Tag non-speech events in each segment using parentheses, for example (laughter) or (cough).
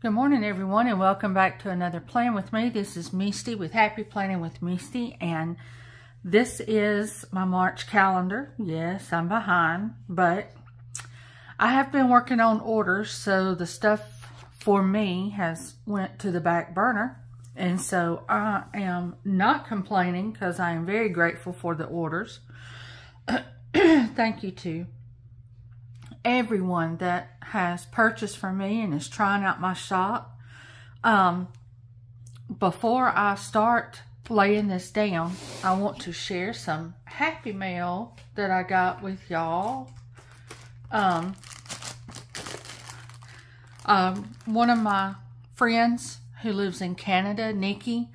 Good morning, everyone, and welcome back to another Plan with me. This is Misty with Happy Planning with Misty, and this is my March calendar. Yes, I'm behind, but I have been working on orders, so the stuff for me has went to the back burner, and so I am not complaining because I am very grateful for the orders. (clears throat) Thank you to everyone that has purchased from me and is trying out my shop. Um, before I start laying this down, I want to share some Happy Mail that I got with y'all. Um, um, one of my friends who lives in Canada, Niki,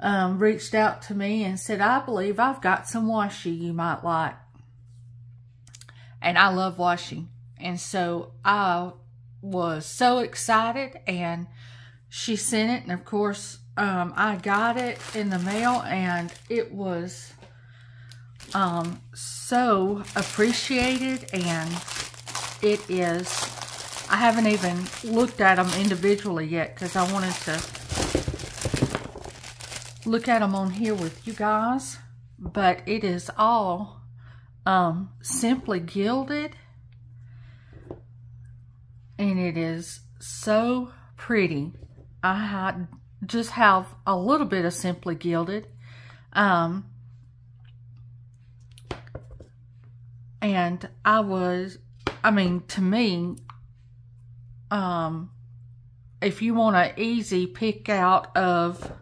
um, reached out to me and said, I believe I've got some washi you might like. And I love washi. And so I was so excited and she sent it. And of course, um, I got it in the mail and it was um, so appreciated and it is, I haven't even looked at them individually yet because I wanted to look at them on here with you guys. But it is all um, simply gilded it is so pretty. I just have a little bit of Simply Gilded. Um, and I was, I mean, to me, um, if you want an easy pick out of,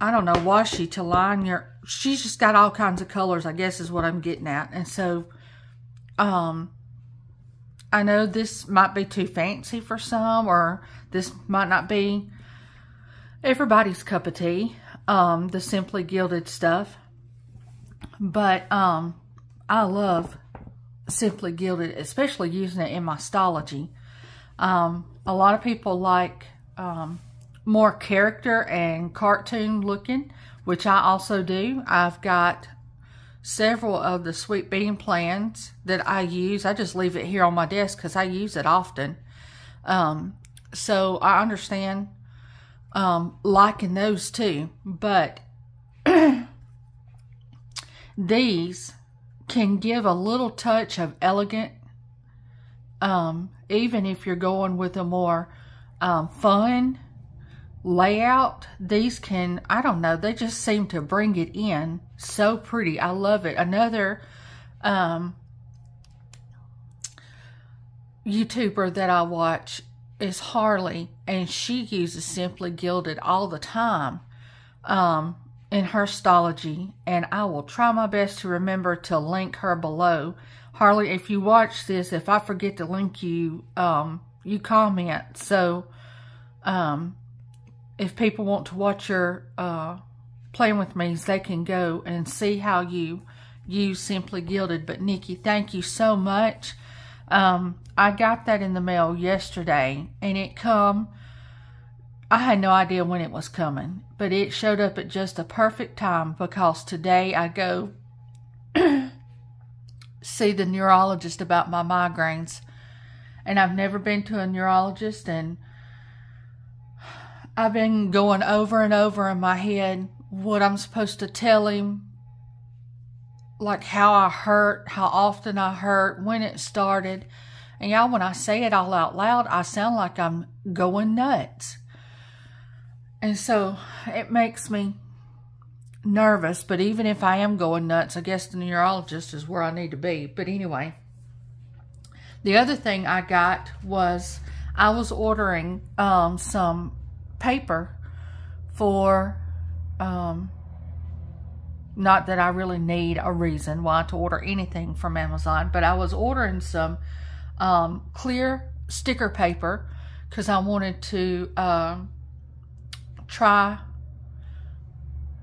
I don't know, washi to line your, she's just got all kinds of colors, I guess is what I'm getting at. And so, um, I know this might be too fancy for some or this might not be everybody's cup of tea, um, the Simply Gilded stuff. But um, I love Simply Gilded, especially using it in my Stalogy. Um, a lot of people like um, more character and cartoon looking, which I also do. I've got several of the Sweet Bean plans that I use. I just leave it here on my desk because I use it often. Um, so I understand um, liking those too. But (clears throat) these can give a little touch of elegant, um, even if you're going with a more um, fun layout. These can, I don't know, they just seem to bring it in so pretty. I love it. Another um, YouTuber that I watch is Harley, and she uses Simply Gilded all the time um, in her Stalogy, and I will try my best to remember to link her below. Harley, if you watch this, if I forget to link you, um, you comment. So, um, if people want to watch your uh, playing with me, they can go and see how you use Simply Gilded. But Niki, thank you so much. Um, I got that in the mail yesterday, and it come. I had no idea when it was coming, but it showed up at just a perfect time because today I go (clears throat) see the neurologist about my migraines. And I've never been to a neurologist, and I've been going over and over in my head what I'm supposed to tell him, like how I hurt, how often I hurt, when it started. And y'all, when I say it all out loud, I sound like I'm going nuts. And so it makes me nervous, but even if I am going nuts, I guess the neurologist is where I need to be. But anyway, the other thing I got was I was ordering um, some paper for, um, not that I really need a reason why to order anything from Amazon, but I was ordering some um, clear sticker paper because I wanted to uh, try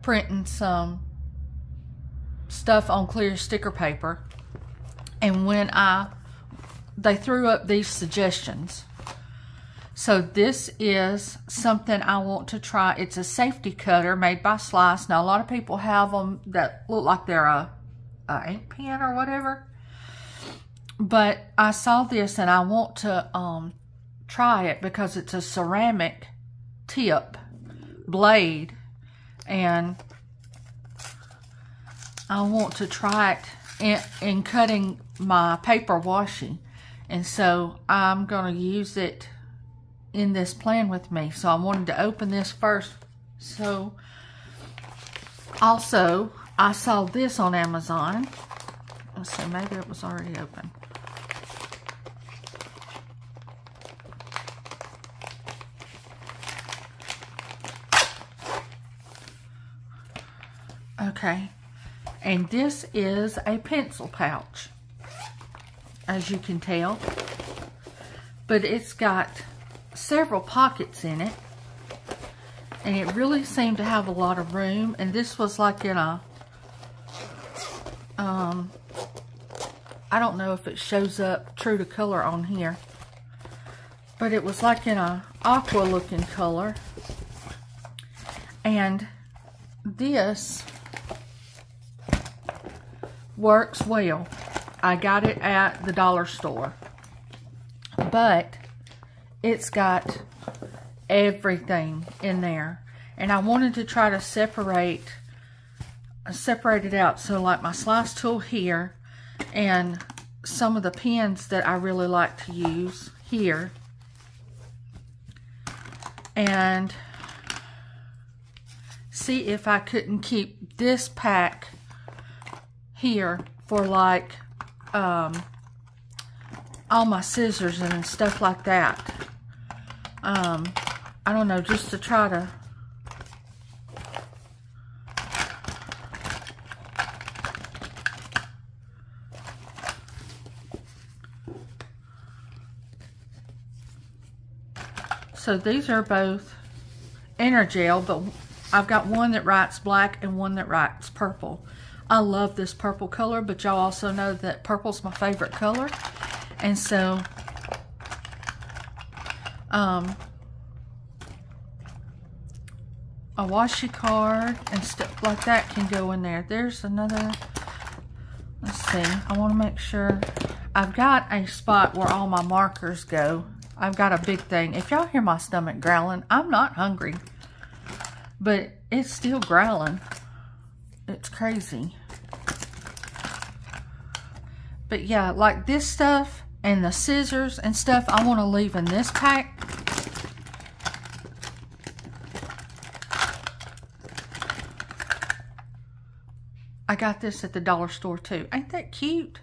printing some stuff on clear sticker paper. And when I, they threw up these suggestions so this is something I want to try. It's a safety cutter made by Slice. Now, a lot of people have them that look like they're a, a ink pen or whatever. But I saw this and I want to um, try it because it's a ceramic tip blade and I want to try it in, in cutting my paper washi and so I'm going to use it in this plan with me so I wanted to open this first so also I saw this on Amazon see maybe it was already open Okay. And this is a pencil pouch, as you can tell. But it's got several pockets in it. And it really seemed to have a lot of room. And this was like in a, um, I don't know if it shows up true to color on here. But it was like in a aqua looking color. And this works well. I got it at the dollar store. But it's got everything in there. And I wanted to try to separate separate it out. So like my slice tool here and some of the pens that I really like to use here. And see if I couldn't keep this pack here for like um, all my scissors and stuff like that. Um, I don't know, just to try to So these are both Energel, but I've got one that writes black and one that writes purple. I love this purple color, but y'all also know that purple's my favorite color. And so, um, a washi card and stuff like that can go in there. There's another, let's see, I want to make sure. I've got a spot where all my markers go. I've got a big thing. If y'all hear my stomach growling, I'm not hungry. But it's still growling. It's crazy. But yeah, like this stuff and the scissors and stuff, I want to leave in this pack. I got this at the dollar store too. Ain't that cute?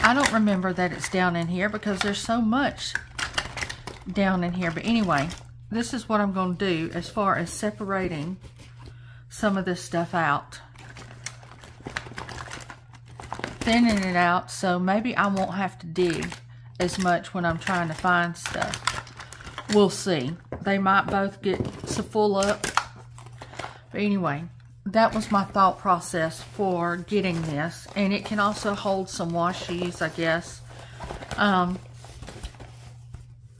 I don't remember that it's down in here because there's so much down in here. But anyway, this is what I'm going to do as far as separating some of this stuff out thinning it out so maybe I won't have to dig as much when I'm trying to find stuff. We'll see. They might both get so full up. But anyway, that was my thought process for getting this. And it can also hold some washies, I guess. Um,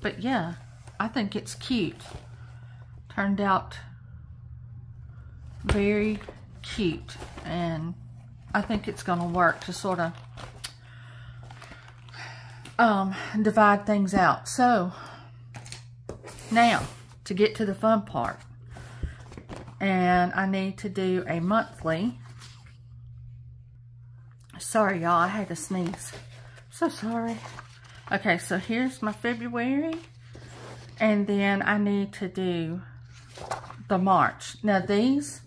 but yeah, I think it's cute. Turned out very cute. And I think it's going to work to sort of um, divide things out. So, now, to get to the fun part. And I need to do a monthly. Sorry, y'all. I had to sneeze. So sorry. Okay, so here's my February. And then I need to do the March. Now, these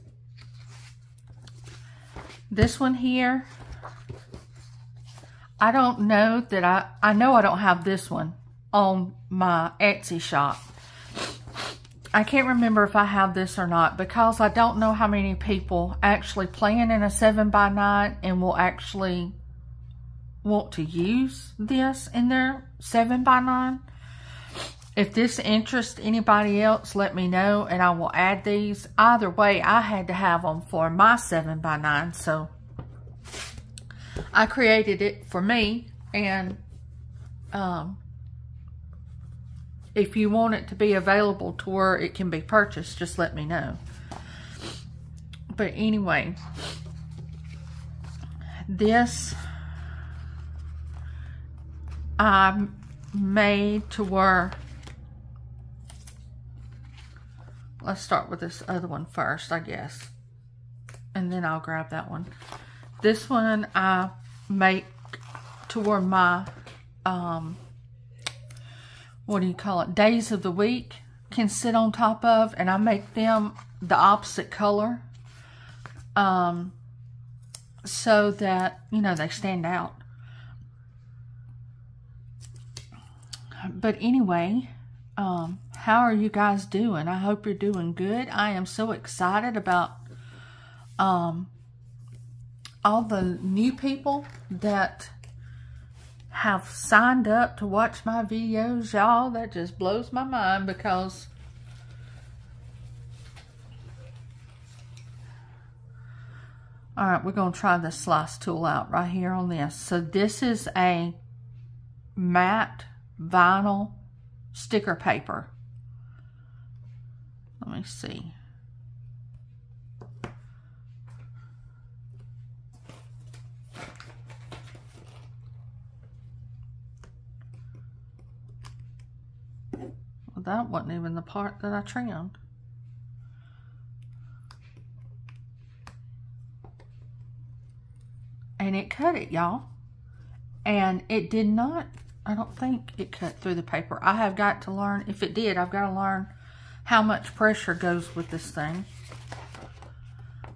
this one here, I don't know that I, I know I don't have this one on my Etsy shop. I can't remember if I have this or not because I don't know how many people actually plan in a 7 by 9 and will actually want to use this in their 7 by 9 if this interests anybody else, let me know and I will add these. Either way, I had to have them for my 7x9, so I created it for me. And um, if you want it to be available to where it can be purchased, just let me know. But anyway, this, I'm made to where let's start with this other one first, I guess. And then I'll grab that one. This one I make to where my, um, what do you call it, days of the week can sit on top of. And I make them the opposite color. Um, so that, you know, they stand out. But anyway, um, how are you guys doing? I hope you're doing good. I am so excited about um, all the new people that have signed up to watch my videos. Y'all, that just blows my mind because All right, we're going to try this slice tool out right here on this. So this is a matte vinyl sticker paper. Let me see. Well, that wasn't even the part that I trimmed. And it cut it, y'all. And it did not I don't think it cut through the paper. I have got to learn, if it did, I've got to learn how much pressure goes with this thing.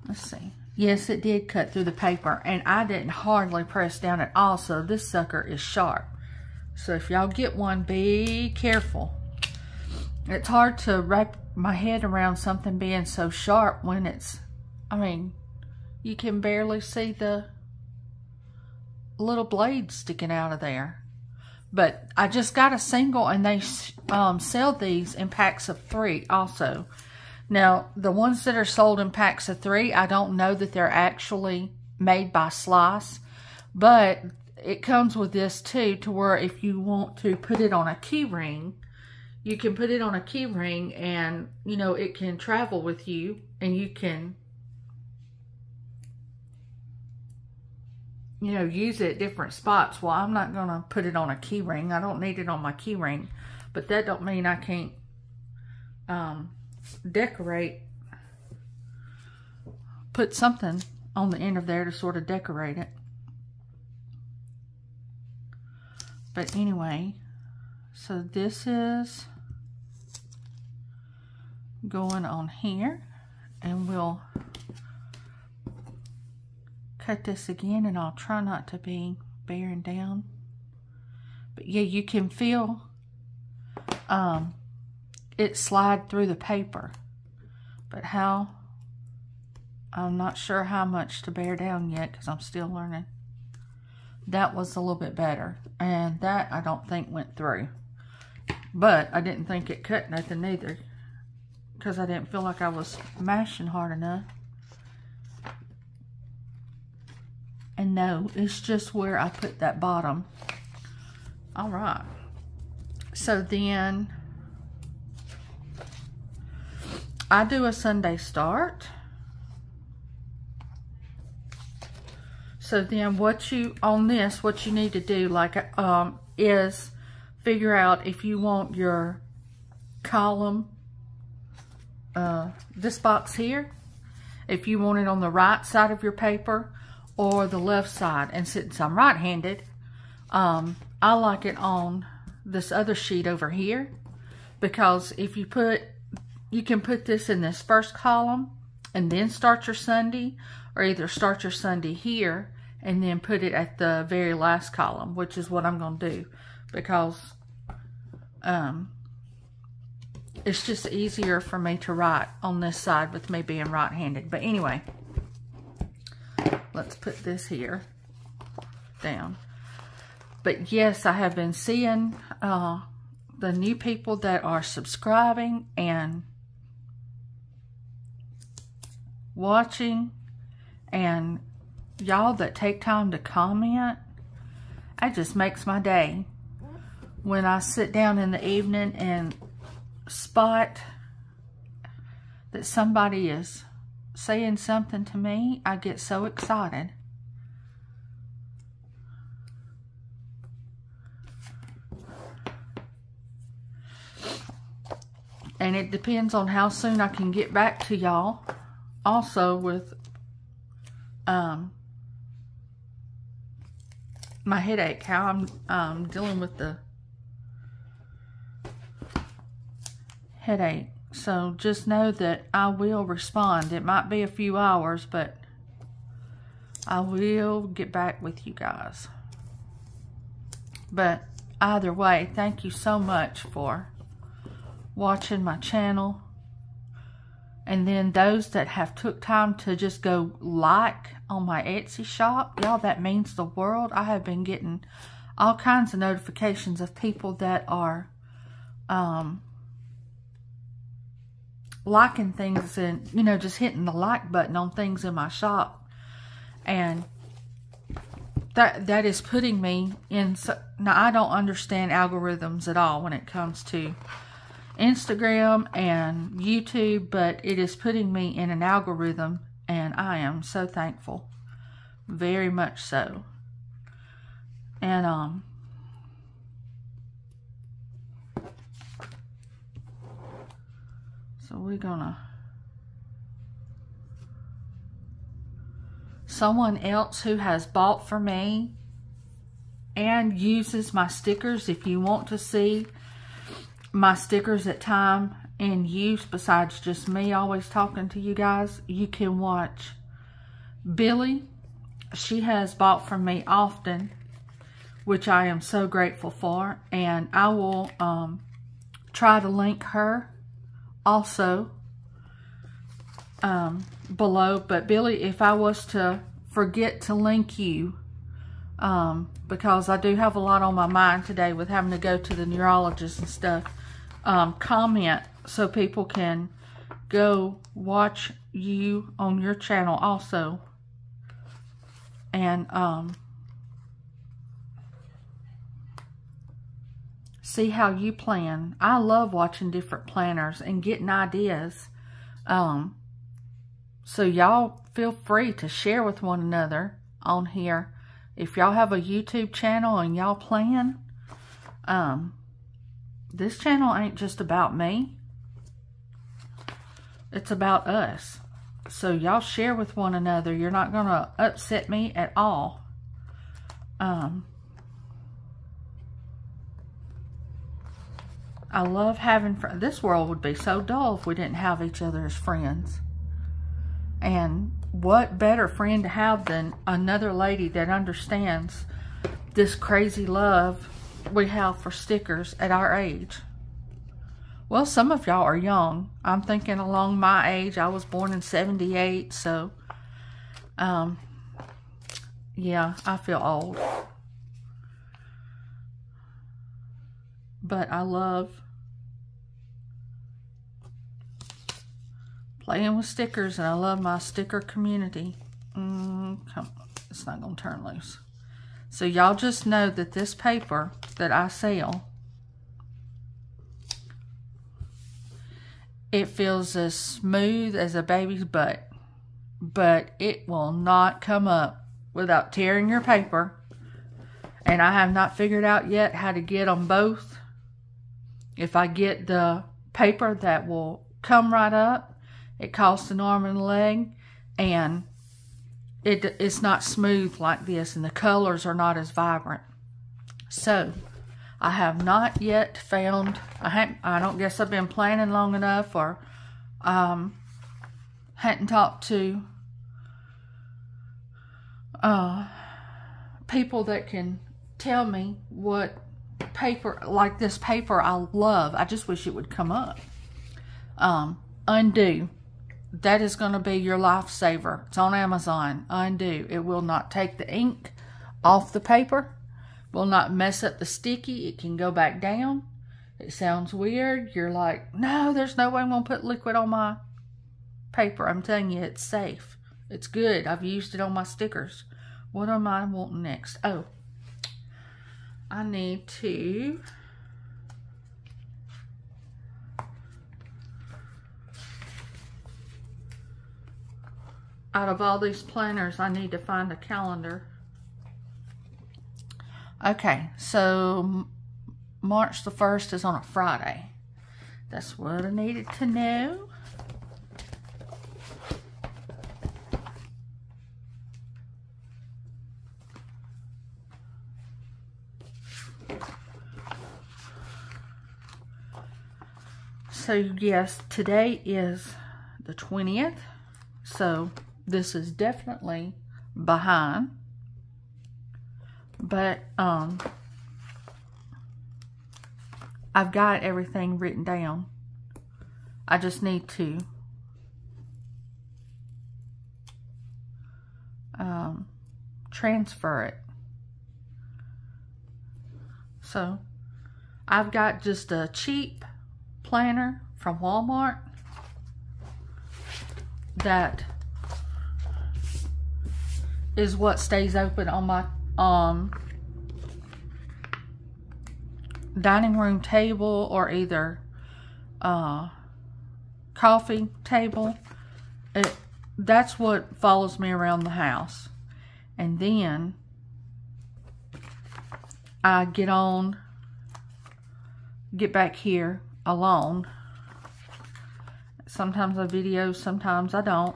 Let's see. Yes, it did cut through the paper, and I didn't hardly press down at all, so this sucker is sharp. So if y'all get one, be careful. It's hard to wrap my head around something being so sharp when it's, I mean, you can barely see the little blades sticking out of there. But I just got a single and they um, sell these in packs of three also. Now, the ones that are sold in packs of three, I don't know that they're actually made by Slice. But it comes with this too, to where if you want to put it on a key ring, you can put it on a key ring and, you know, it can travel with you and you can you know, use it at different spots. Well, I'm not going to put it on a key ring. I don't need it on my key ring. But that don't mean I can't um, decorate, put something on the end of there to sort of decorate it. But anyway, so this is going on here and we'll cut this again and I'll try not to be bearing down. But yeah, you can feel um, it slide through the paper. But how, I'm not sure how much to bear down yet because I'm still learning. That was a little bit better. And that I don't think went through. But I didn't think it cut nothing either. Because I didn't feel like I was mashing hard enough. And no, it's just where I put that bottom. All right. So then I do a Sunday start. So then what you, on this, what you need to do like um, is figure out if you want your column, uh, this box here, if you want it on the right side of your paper or the left side. And since I'm right-handed, um, I like it on this other sheet over here because if you put, you can put this in this first column and then start your Sunday or either start your Sunday here and then put it at the very last column, which is what I'm going to do because um, it's just easier for me to write on this side with me being right-handed. But anyway, let's put this here down. But yes, I have been seeing uh, the new people that are subscribing and watching and y'all that take time to comment. It just makes my day when I sit down in the evening and spot that somebody is saying something to me, I get so excited. And it depends on how soon I can get back to y'all. Also with um, my headache, how I'm um, dealing with the headache. So just know that I will respond. It might be a few hours, but I will get back with you guys. But either way, thank you so much for watching my channel. And then those that have took time to just go like on my Etsy shop, y'all, that means the world. I have been getting all kinds of notifications of people that are um, liking things and, you know, just hitting the like button on things in my shop. And that that is putting me in, now I don't understand algorithms at all when it comes to Instagram and YouTube, but it is putting me in an algorithm, and I am so thankful. Very much so. And, um, so we're gonna, someone else who has bought for me and uses my stickers, if you want to see my stickers at time in use besides just me always talking to you guys, you can watch Billy. She has bought from me often, which I am so grateful for. And I will um, try to link her also um, below. But Billy, if I was to forget to link you, um, because I do have a lot on my mind today with having to go to the neurologist and stuff, um, comment so people can go watch you on your channel also. And um, see how you plan. I love watching different planners and getting ideas. Um, so y'all feel free to share with one another on here. If y'all have a YouTube channel and y'all plan, um, this channel ain't just about me. It's about us. So y'all share with one another. You're not going to upset me at all. Um, I love having friends. This world would be so dull if we didn't have each other as friends. And what better friend to have than another lady that understands this crazy love we have for stickers at our age. Well, some of y'all are young. I'm thinking along my age. I was born in 78, so, um, yeah, I feel old. But I love playing with stickers, and I love my sticker community. Mm, come, it's not going to turn loose. So y'all just know that this paper that I sell, it feels as smooth as a baby's butt. But it will not come up without tearing your paper. And I have not figured out yet how to get them both. If I get the paper that will come right up, it costs an arm and a leg. And it, it's not smooth like this and the colors are not as vibrant. So, I have not yet found, I, haven't, I don't guess I've been planning long enough or um, hadn't talked to uh, people that can tell me what paper, like this paper I love. I just wish it would come up. Um, Un-du that is going to be your lifesaver. It's on Amazon. Un-du. It will not take the ink off the paper. Will not mess up the sticky. It can go back down. It sounds weird. You're like, no, there's no way I'm going to put liquid on my paper. I'm telling you, it's safe. It's good. I've used it on my stickers. What am I wanting next? Oh, I need to out of all these planners, I need to find a calendar. Okay, so March the 1st is on a Friday. That's what I needed to know. So yes, today is the 20th. So this is definitely behind. But um I've got everything written down. I just need to um, transfer it. So I've got just a cheap planner from Walmart that is what stays open on my um dining room table or either uh, coffee table. It, that's what follows me around the house. And then I get on, get back here alone. Sometimes I video, sometimes I don't.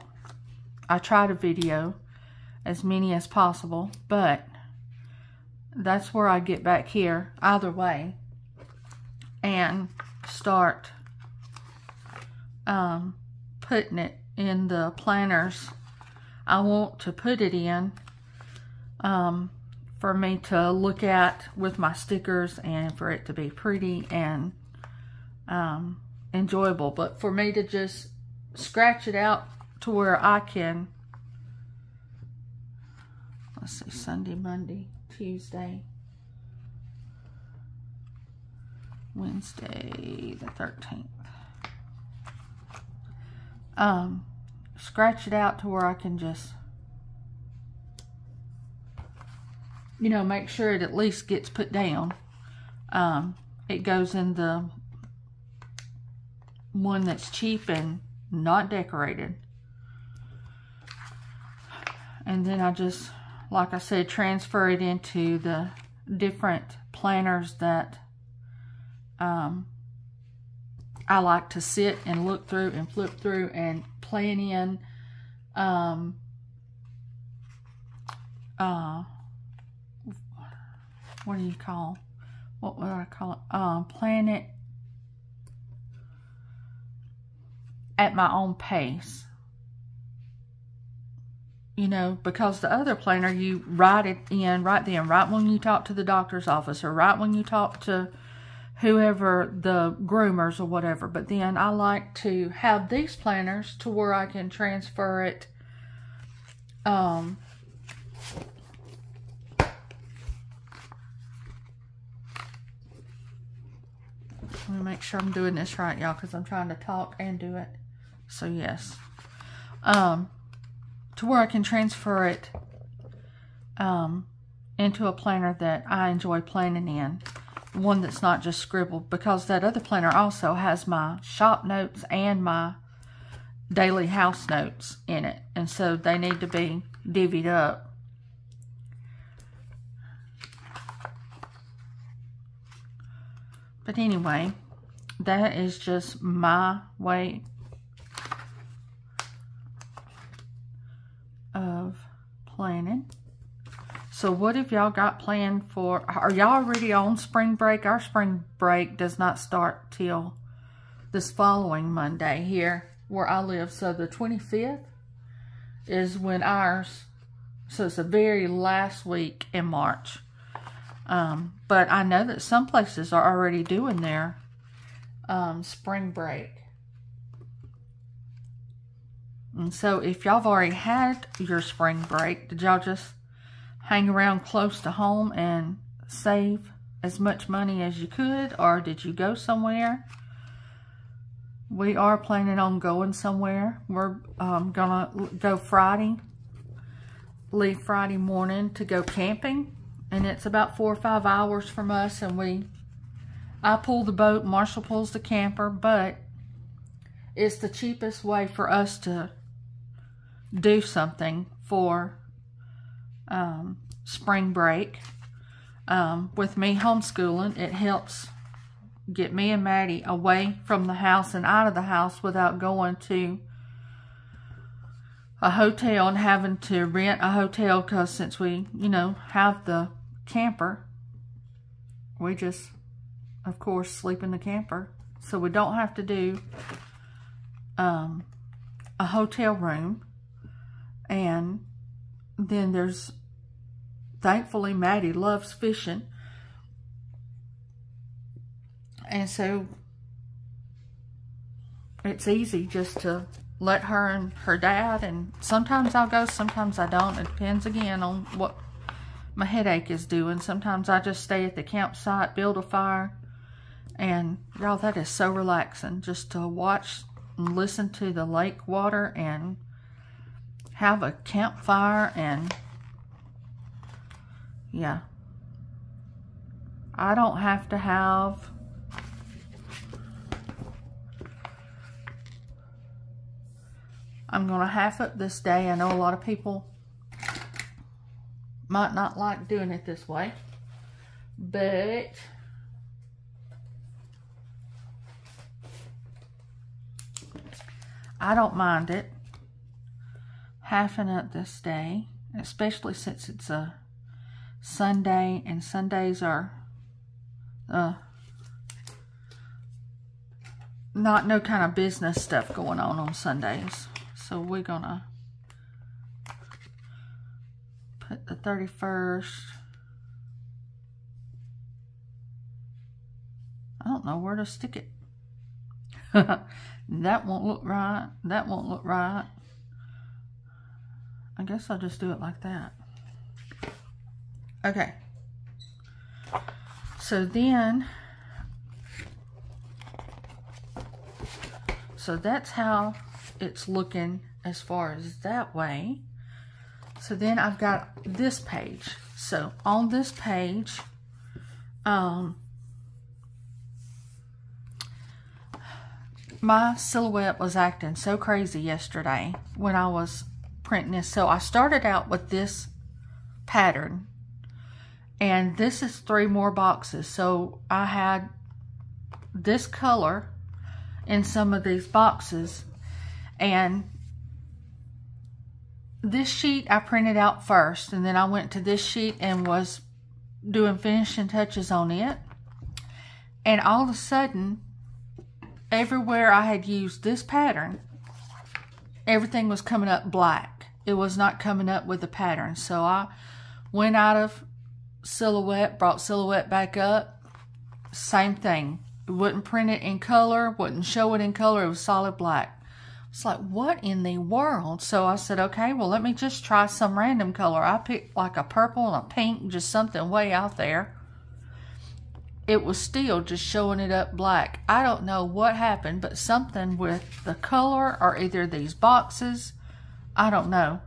I try to video as many as possible, but that's where I get back here either way and start um, putting it in the planners I want to put it in um, for me to look at with my stickers and for it to be pretty and um, enjoyable. But for me to just scratch it out to where I can, let's see, Sunday, Monday, Tuesday, Wednesday the 13th. Um, scratch it out to where I can just, you know, make sure it at least gets put down. Um, it goes in the one that's cheap and not decorated. And then I just, like I said, transfer it into the different planners that um, I like to sit and look through and flip through and plan in um, uh, what do you call what would I call it? Um, plan it at my own pace you know, because the other planner, you write it in right then, right when you talk to the doctor's office or right when you talk to whoever the groomers or whatever. But then I like to have these planners to where I can transfer it. Um, let me make sure I'm doing this right, y'all, because I'm trying to talk and do it. So, yes. Um, to where I can transfer it um, into a planner that I enjoy planning in one that's not just scribbled because that other planner also has my shop notes and my daily house notes in it. And so they need to be divvied up. But anyway, that is just my way of planning. So what have y'all got planned for? Are y'all already on spring break? Our spring break does not start till this following Monday here where I live. So the 25th is when ours, so it's the very last week in March. Um, but I know that some places are already doing their um, spring break. And so if y'all have already had your spring break, did y'all just hang around close to home and save as much money as you could or did you go somewhere? We are planning on going somewhere. We're um, gonna go Friday, leave Friday morning to go camping and it's about four or five hours from us and we, I pull the boat, Marshall pulls the camper, but it's the cheapest way for us to do something for um, spring break. Um, with me homeschooling, it helps get me and Maddie away from the house and out of the house without going to a hotel and having to rent a hotel because since we, you know, have the camper, we just, of course, sleep in the camper. So we don't have to do um, a hotel room. And then there's, thankfully, Maddie loves fishing. And so it's easy just to let her and her dad, and sometimes I'll go, sometimes I don't. It depends again on what my headache is doing. Sometimes I just stay at the campsite, build a fire, and y'all, that is so relaxing just to watch and listen to the lake water and have a campfire and yeah. I don't have to have I'm going to half it this day. I know a lot of people might not like doing it this way, but I don't mind it halfing it this day, especially since it's a Sunday and Sundays are uh, not no kind of business stuff going on on Sundays. So we're gonna put the 31st. I don't know where to stick it. (laughs) that won't look right. That won't look right. I guess I'll just do it like that. Okay. So then, so that's how it's looking as far as that way. So then I've got this page. So on this page, um, my silhouette was acting so crazy yesterday when I was printing this. So I started out with this pattern and this is three more boxes. So I had this color in some of these boxes and this sheet I printed out first and then I went to this sheet and was doing finishing touches on it. And all of a sudden, everywhere I had used this pattern, everything was coming up black. It was not coming up with the pattern. So I went out of silhouette, brought silhouette back up. Same thing. It wouldn't print it in color, wouldn't show it in color. It was solid black. It's like, what in the world? So I said, okay, well, let me just try some random color. I picked like a purple and a pink, just something way out there. It was still just showing it up black. I don't know what happened, but something with the color or either these boxes, I don't know.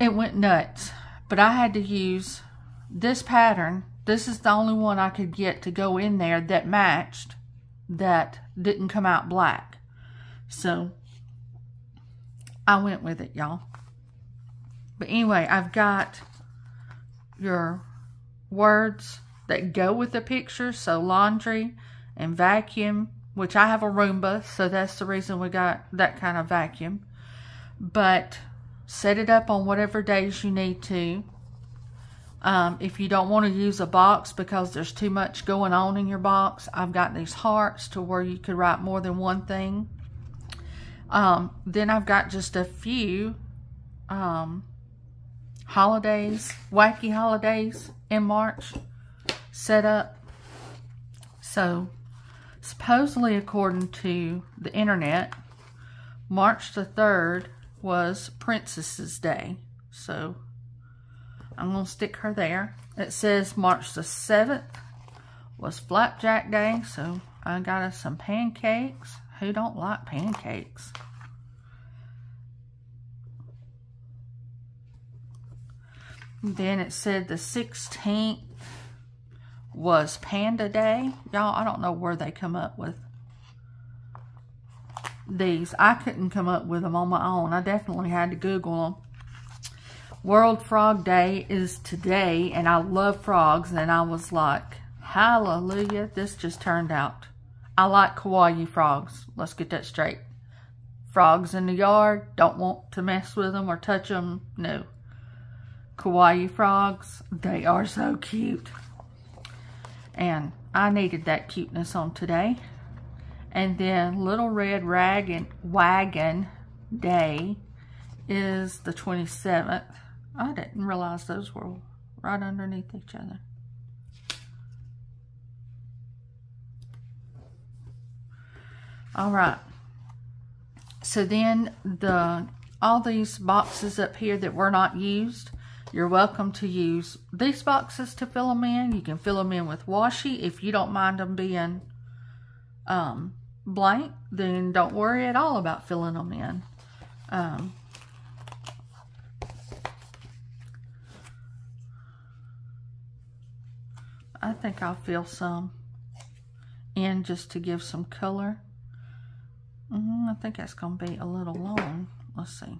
It went nuts. But I had to use this pattern. This is the only one I could get to go in there that matched, that didn't come out black. So I went with it, y'all. But anyway, I've got your words that go with the picture. So laundry and vacuum, which I have a Roomba, so that's the reason we got that kind of vacuum. But set it up on whatever days you need to. Um, if you don't want to use a box because there's too much going on in your box, I've got these hearts to where you could write more than one thing. Um, then I've got just a few um, holidays, wacky holidays in March set up. So, supposedly according to the internet, March the 3rd was Princess's Day. So, I'm going to stick her there. It says March the 7th was Flapjack Day. So, I got us some pancakes. Who don't like pancakes? Then it said the 16th was Panda Day. Y'all, I don't know where they come up with these. I couldn't come up with them on my own. I definitely had to Google them. World Frog Day is today, and I love frogs, and I was like, Hallelujah. This just turned out. I like kawaii frogs. Let's get that straight. Frogs in the yard, don't want to mess with them or touch them. No. Kawaii frogs, they are so cute. And I needed that cuteness on today. And then Little Red Rag Wagon Day is the 27th. I didn't realize those were right underneath each other. All right. So then the all these boxes up here that were not used, you're welcome to use these boxes to fill them in. You can fill them in with washi if you don't mind them being um, blank, then don't worry at all about filling them in. Um, I think I'll fill some in just to give some color. Mm -hmm, I think that's going to be a little long. Let's see.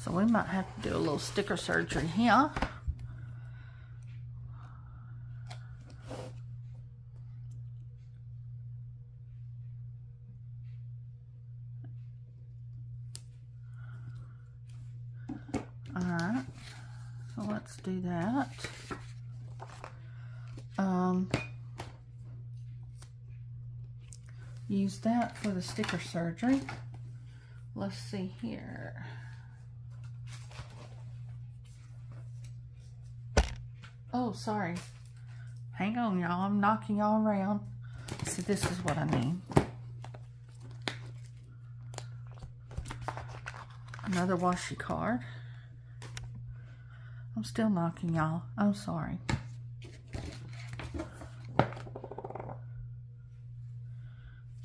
So we might have to do a little sticker surgery here. Alright, so let's do that. Um, use that for the sticker surgery. Let's see here. Oh, sorry. Hang on, y'all. I'm knocking y'all around. See, this is what I mean. Another washi card. I'm still knocking y'all. I'm sorry.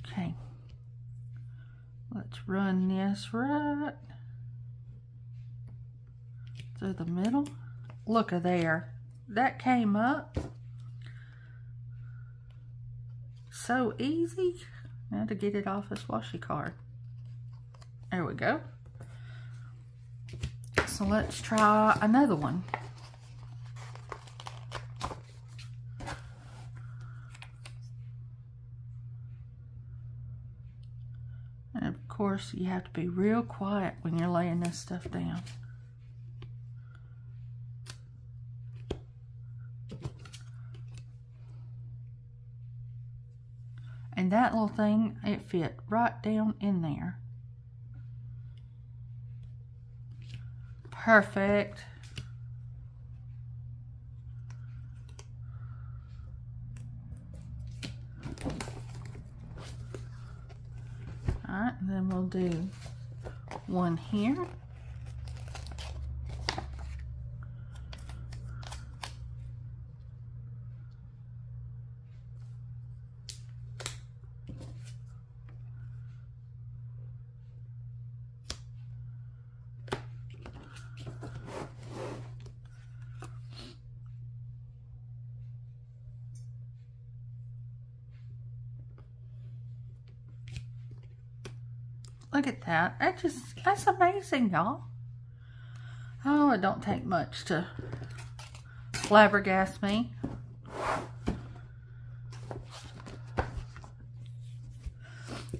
Okay. Let's run this right through the middle. Look at there that came up so easy. Now to get it off this washi card. There we go. So let's try another one. And of course, you have to be real quiet when you're laying this stuff down. And that little thing, it fit right down in there. Perfect. Alright, and then we'll do one here. Look at that. Just, that's amazing, y'all. Oh, it don't take much to flabbergast me.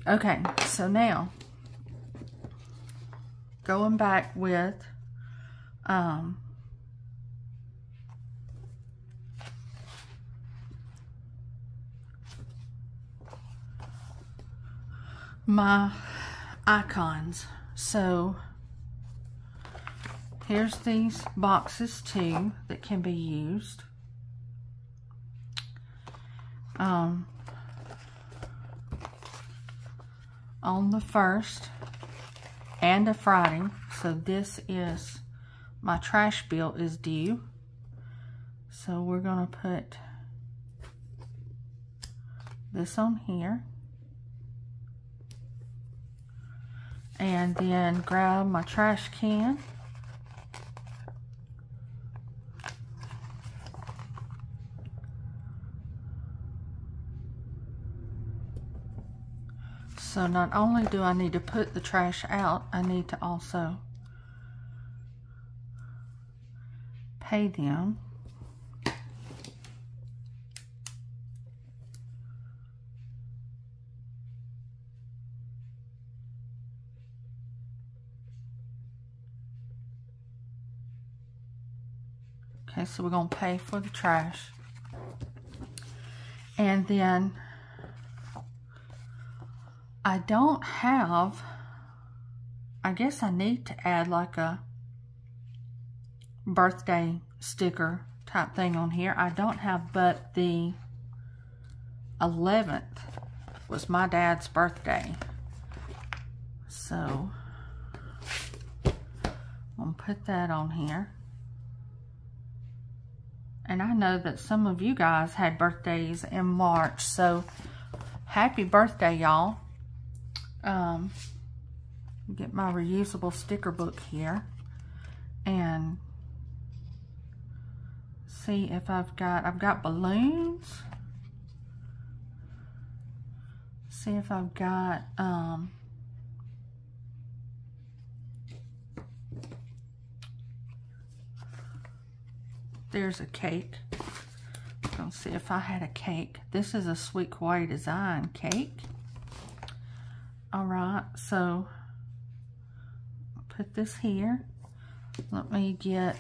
Okay, so now, going back with, um, my icons. So here's these boxes too that can be used. Um, on the first and a Friday. So this is my trash bill is due. So we're going to put this on here. and then grab my trash can. So not only do I need to put the trash out, I need to also pay them. So we're going to pay for the trash. And then I don't have, I guess I need to add like a birthday sticker type thing on here. I don't have but the 11th was my dad's birthday. So, I'm to put that on here. And I know that some of you guys had birthdays in March. So, happy birthday, y'all. Um, get my reusable sticker book here. And see if I've got, I've got balloons. See if I've got, um, There's a cake. Let's see if I had a cake. This is a Sweet Kawaii Design cake. All right, so put this here. Let me get,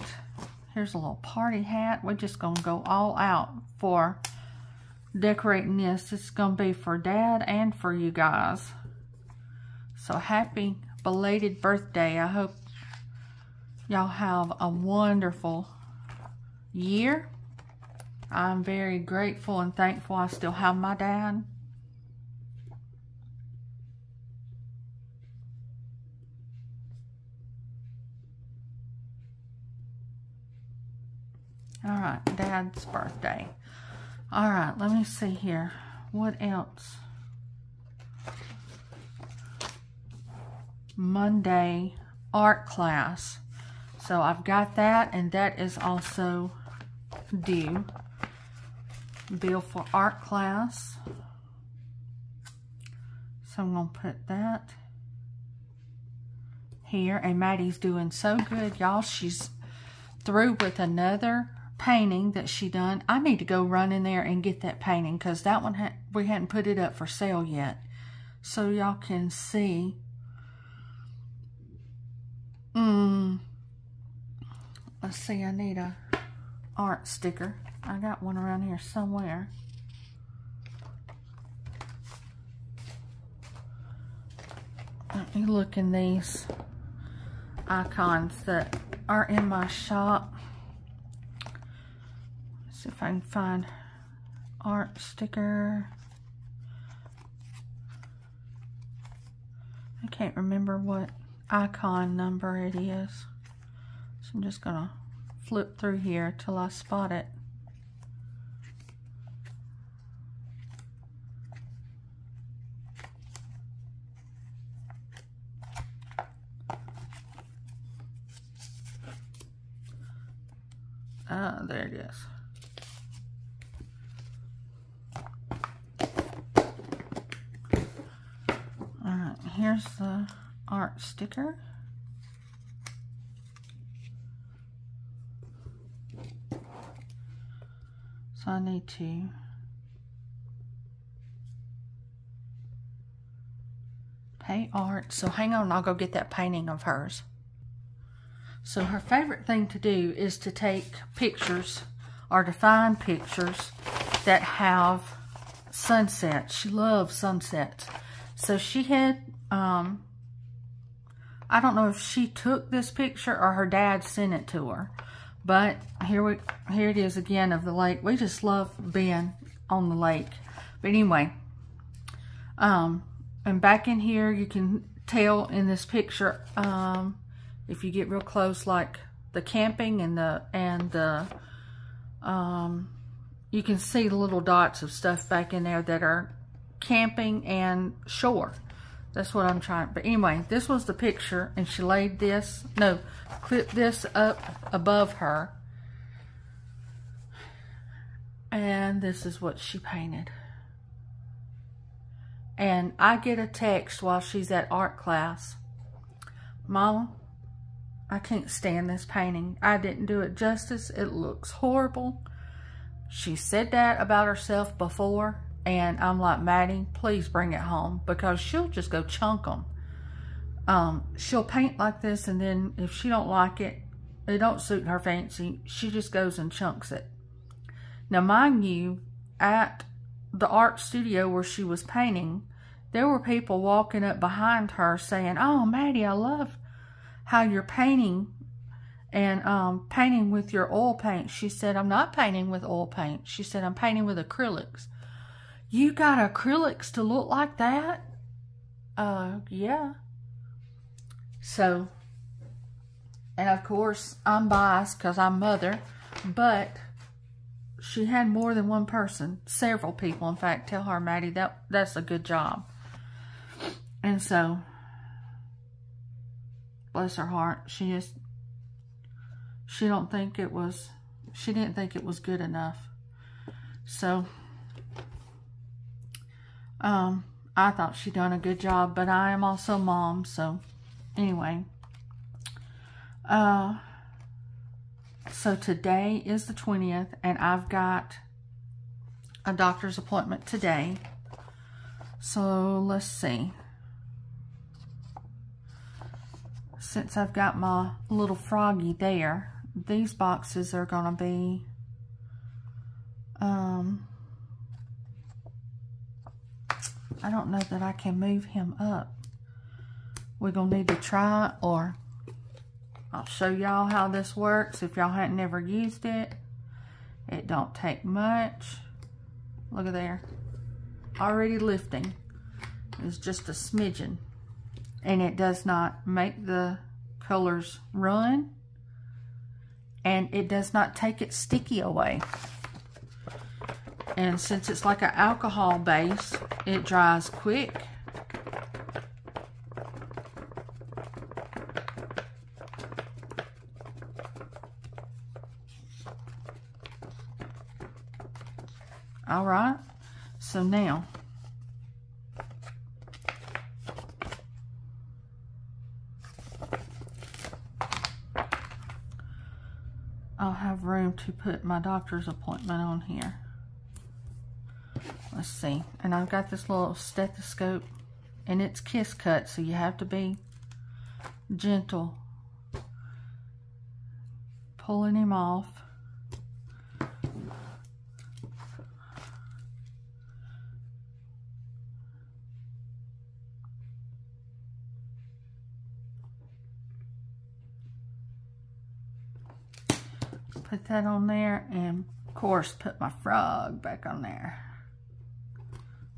here's a little party hat. We're just gonna go all out for decorating this. It's gonna be for dad and for you guys. So happy belated birthday. I hope y'all have a wonderful year. I'm very grateful and thankful I still have my dad. All right, Dad's birthday. All right, let me see here. What else? Monday art class. So I've got that, and that is also due. Bill for art class. So I'm going to put that here. And Maddie's doing so good, y'all. She's through with another painting that she done. I need to go run in there and get that painting because that one, ha we hadn't put it up for sale yet. So y'all can see. Mm. Let's see, I need a art sticker. I got one around here somewhere. Let me look in these icons that are in my shop. Let's see if I can find art sticker. I can't remember what icon number it is. So I'm just going to flip through here till I spot it. Ah, there it is. All right, here's the art sticker. So I need to pay art. So hang on, I'll go get that painting of hers. So her favorite thing to do is to take pictures or to find pictures that have sunsets. She loves sunsets. So she had, um, I don't know if she took this picture or her dad sent it to her. But here we here it is again of the lake. We just love being on the lake. But anyway, um, and back in here you can tell in this picture, um, if you get real close, like the camping and the and the um, you can see the little dots of stuff back in there that are camping and shore. That's what I'm trying. But anyway, this was the picture, and she laid this, no, clipped this up above her. And this is what she painted. And I get a text while she's at art class. Mama, I can't stand this painting. I didn't do it justice. It looks horrible. She said that about herself before, and I'm like, Maddie, please bring it home because she'll just go chunk them. Um, she'll paint like this, and then if she don't like it, it don't suit her fancy, she just goes and chunks it. Now, mind you, at the art studio where she was painting, there were people walking up behind her saying, Oh, Maddie, I love how you're painting and um, painting with your oil paint. She said, I'm not painting with oil paint. She said, I'm painting with acrylics. You got acrylics to look like that? Uh, yeah. So, and of course, I'm biased because I'm mother, but she had more than one person, several people, in fact, tell her, Maddie, that that's a good job. And so, bless her heart, she just, she don't think it was, she didn't think it was good enough. So, um, I thought she done a good job, but I am also mom, so anyway. Uh, so today is the 20th, and I've got a doctor's appointment today. So let's see. Since I've got my little froggy there, these boxes are going to be um, I don't know that I can move him up. We're going to need to try or I'll show y'all how this works if y'all hadn't never used it. It don't take much. Look at there. Already lifting. It's just a smidgen. And it does not make the colors run. And it does not take it sticky away. And since it's like an alcohol base, it dries quick. All right, so now, I'll have room to put my doctor's appointment on here. Let's see, and I've got this little stethoscope, and it's kiss cut, so you have to be gentle pulling him off. put that on there and of course put my frog back on there.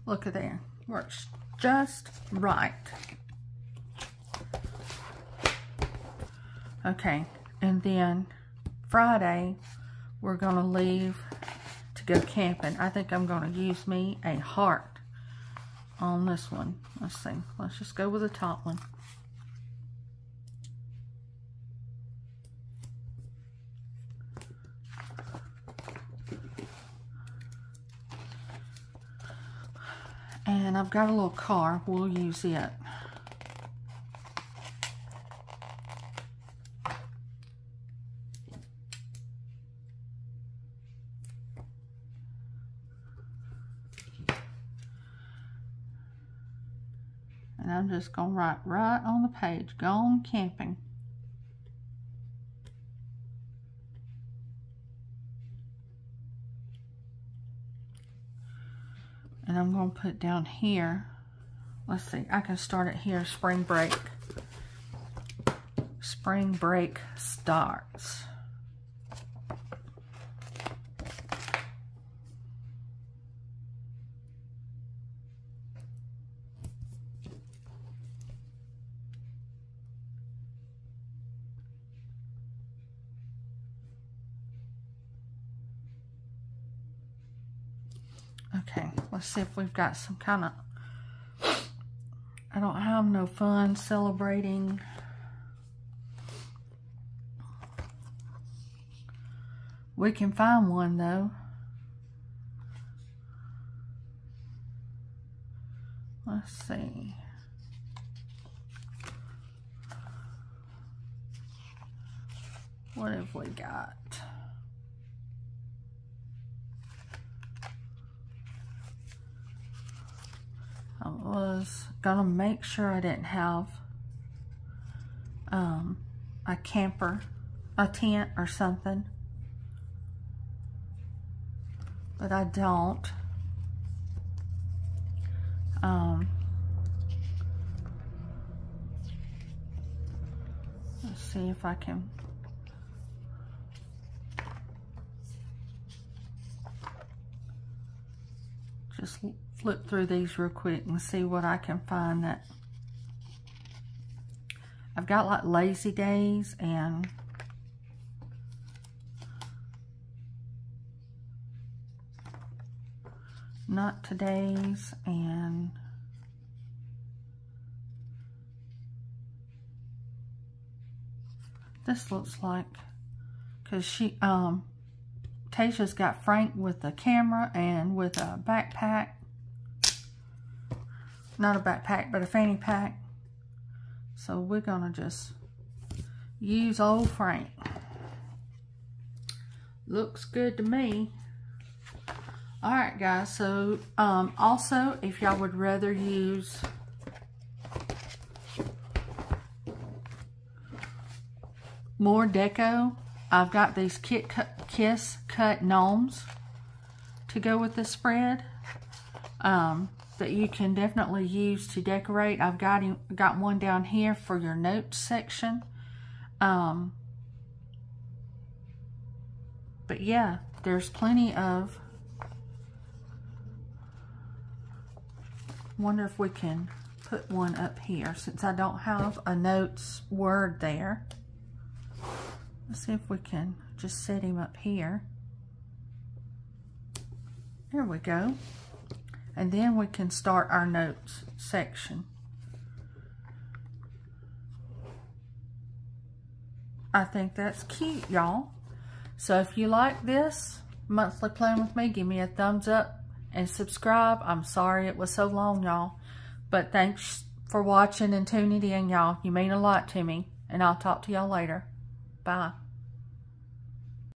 Look at there, works just right. Okay, and then Friday we're gonna leave to go camping. I think I'm gonna use me a heart on this one. Let's see, let's just go with the top one. And I've got a little car. We'll use it. And I'm just going to write right on the page, gone camping. And I'm going to put down here, let's see, I can start it here, spring break. Spring break starts. Okay, let's see if we've got some kind of... I don't have no fun celebrating... We can find one, though. Let's see. What have we got? I was gonna make sure I didn't have um, a camper, a tent or something. But I don't. Um, let's see if I can just flip through these real quick and see what I can find that I've got like lazy days and not today's and this looks like because she um Tasha's got Frank with a camera and with a backpack not a backpack, but a fanny pack. So we're going to just use old Frank. Looks good to me. Alright guys, so um, also if y'all would rather use more deco, I've got these Kit Kiss cut gnomes to go with the spread. Um, that you can definitely use to decorate. I've got got one down here for your notes section. Um, but yeah, there's plenty of. Wonder if we can put one up here since I don't have a notes word there. Let's see if we can just set him up here. There we go and then we can start our notes section. I think that's cute, y'all. So if you like this monthly plan with me, give me a thumbs up and subscribe. I'm sorry it was so long, y'all. But thanks for watching and tuning in, y'all. You mean a lot to me. And I'll talk to y'all later. Bye.